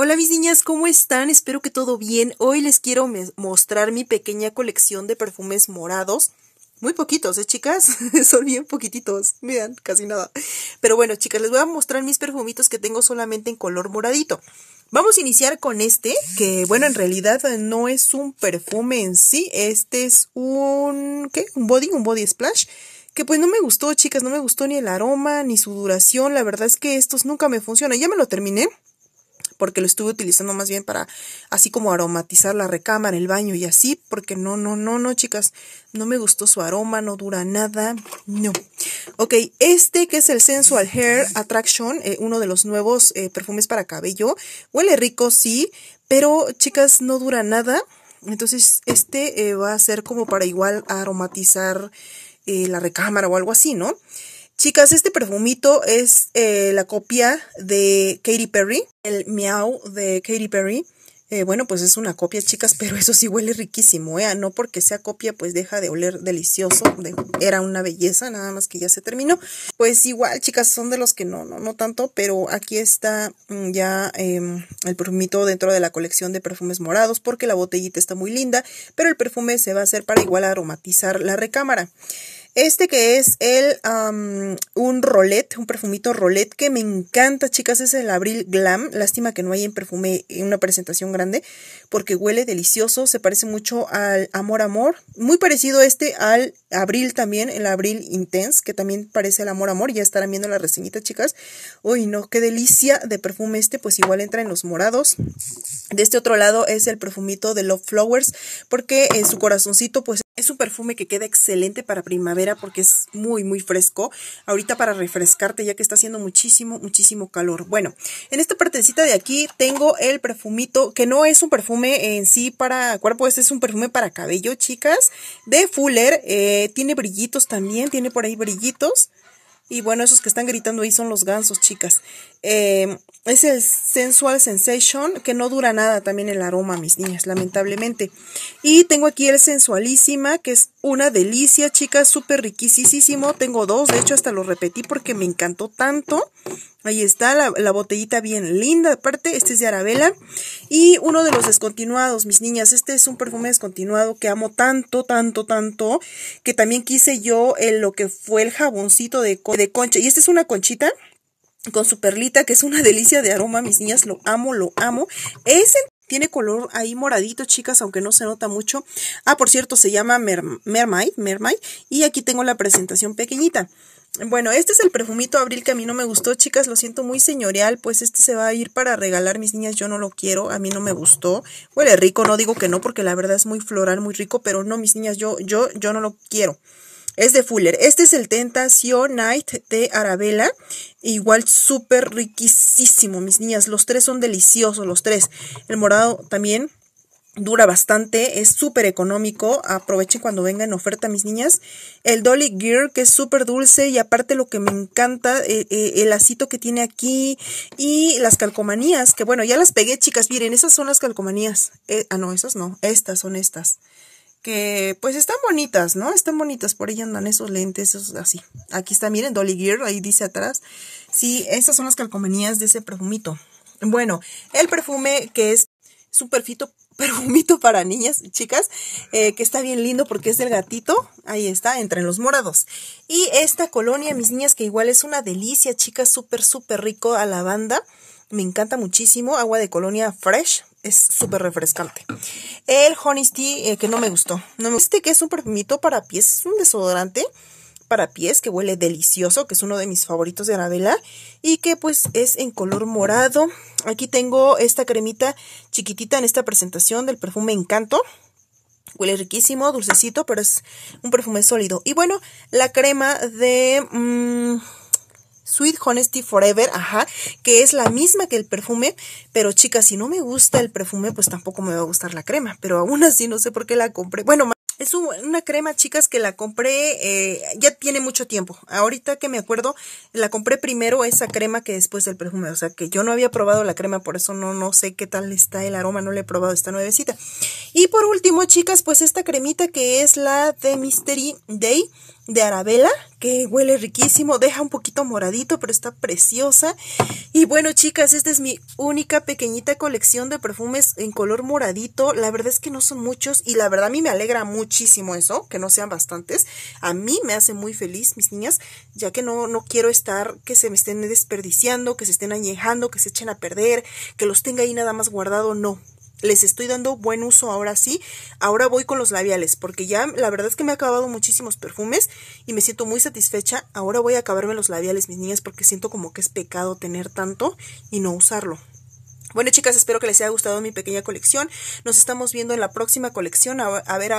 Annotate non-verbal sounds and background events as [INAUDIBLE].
Hola mis niñas, ¿cómo están? Espero que todo bien. Hoy les quiero mostrar mi pequeña colección de perfumes morados. Muy poquitos, ¿eh, chicas? [LAUGHS] Son bien poquititos. Miren, casi nada. Pero bueno, chicas, les voy a mostrar mis perfumitos que tengo solamente en color moradito. Vamos a iniciar con este, que bueno, en realidad no es un perfume en sí. Este es un, ¿qué? Un body, un body splash. Que pues no me gustó, chicas, no me gustó ni el aroma, ni su duración. La verdad es que estos nunca me funcionan. Ya me lo terminé porque lo estuve utilizando más bien para así como aromatizar la recámara, el baño y así, porque no, no, no, no, chicas, no me gustó su aroma, no dura nada, no. Ok, este que es el Sensual Hair Attraction, eh, uno de los nuevos eh, perfumes para cabello, huele rico, sí, pero chicas, no dura nada, entonces este eh, va a ser como para igual aromatizar la recámara o algo así, ¿no? Chicas, este perfumito es eh, la copia de Katy Perry, el Meow de Katy Perry. Eh, bueno, pues es una copia, chicas, pero eso sí huele riquísimo, ¿eh? No porque sea copia, pues deja de oler delicioso. era una belleza, nada más que ya se terminó. Pues igual, chicas, son de los que no, no, no tanto, pero aquí está mm, ya em, el perfumito dentro de la colección de perfumes morados, porque la botellita está muy linda, pero el perfume se va a hacer para igual aromatizar la recámara. Este que es el, un rolet, un perfumito rolet que me encanta, chicas, es el Abril Glam. Lástima que no hay en perfume en una presentación grande porque huele delicioso, se parece mucho al Amor Amor. Muy parecido este al Abril también, el Abril Intense, que también parece el Amor Amor. Ya estarán viendo la reseñita, chicas. Uy, no, qué delicia de perfume este, pues igual entra en los morados. De este otro lado es el perfumito de Love Flowers porque en su corazoncito pues es un perfume que queda excelente para primavera porque es muy, muy fresco. Ahorita para refrescarte ya que está haciendo muchísimo, muchísimo calor. Bueno, en esta partecita de aquí tengo el perfumito que no es un perfume en sí para cuerpo, este es un perfume para cabello, chicas, de Fuller. Eh, tiene brillitos también, tiene por ahí brillitos. Y bueno, esos que están gritando ahí son los gansos, chicas. Eh, es el Sensual Sensation, que no dura nada también el aroma, mis niñas, lamentablemente. Y tengo aquí el Sensualísima, que es una delicia, chicas, súper riquísimo. Tengo dos, de hecho hasta lo repetí porque me encantó tanto. Ahí está la, botellita bien linda. Aparte, este es de Arabella. Y uno de los descontinuados, mis niñas. Este es un perfume descontinuado que amo tanto, tanto, tanto. Que también quise yo lo que fue el jaboncito de, de concha. Y esta es una conchita con su perlita, que es una delicia de aroma, mis niñas, lo amo, lo amo. Ese tiene color ahí moradito, chicas, aunque no se nota mucho. Ah, por cierto, se llama Mermaid, Mermaid, y aquí tengo la presentación pequeñita. Bueno, este es el perfumito Abril que a mí no me gustó, chicas, lo siento muy señorial, pues este se va a ir para regalar, mis niñas, yo no lo quiero, a mí no me gustó. Huele rico, no digo que no, porque la verdad es muy floral, muy rico, pero no, mis niñas, yo, yo, yo no lo quiero. Es de Fuller. Este es el Tentación Night de Arabella. Igual súper riquísimo, mis niñas. Los tres son deliciosos, los tres. El morado también dura bastante, es súper económico, aprovechen cuando venga en oferta mis niñas. El Dolly Gear, que es súper dulce y aparte lo que me encanta, eh, eh, el lacito que tiene aquí y las calcomanías, que bueno, ya las pegué chicas, miren, esas son las calcomanías. Eh, ah, no, esas no, estas son estas que pues están bonitas, ¿no? Están bonitas, por ahí andan esos lentes, esos así. Aquí está, miren, Dolly Gear, ahí dice atrás. Sí, estas son las calcomanías de ese perfumito. Bueno, el perfume que es un perfito, [LAUGHS] perfumito para niñas, chicas, eh, que está bien lindo porque es del gatito, ahí está, entre los morados. Y esta colonia, mis niñas, que igual es una delicia, chicas, súper, súper rico a lavanda. Me encanta muchísimo, agua de colonia fresh, es súper refrescante. El Honesty, eh, que no me gustó. No me este que es un perfumito para pies, es un desodorante para pies que huele delicioso, que es uno de mis favoritos de Arabella y que pues es en color morado. Aquí tengo esta cremita chiquitita en esta presentación del perfume Encanto. Huele riquísimo, dulcecito, pero es un perfume sólido. Y bueno, la crema de... Mm, Sweet Honesty Forever, ajá, que es la misma que el perfume, pero chicas, si no me gusta el perfume, pues tampoco me va a gustar la crema, pero aún así no sé por qué la compré. Bueno, es una crema, chicas, que la compré, eh, ya tiene mucho tiempo. Ahorita que me acuerdo, la compré primero esa crema que después el perfume. O sea, que yo no había probado la crema, por eso no, no sé qué tal está el aroma, no le he probado esta nuevecita. Y por último, chicas, pues esta cremita que es la de Mystery Day de Arabella, que huele riquísimo, deja un poquito moradito, pero está preciosa. Y bueno, chicas, esta es mi única pequeñita colección de perfumes en color moradito. La verdad es que no son muchos y la verdad a mí me alegra muchísimo eso, que no sean bastantes. A mí me hace muy feliz, mis niñas, ya que no, no quiero estar que se me estén desperdiciando, que se estén añejando, que se echen a perder, que los tenga ahí nada más guardado, no les estoy dando buen uso ahora sí. Ahora voy con los labiales, porque ya la verdad es que me he acabado muchísimos perfumes y me siento muy satisfecha. Ahora voy a acabarme los labiales, mis niñas, porque siento como que es pecado tener tanto y no usarlo. Bueno, chicas, espero que les haya gustado mi pequeña colección. Nos estamos viendo en la próxima colección. A, ver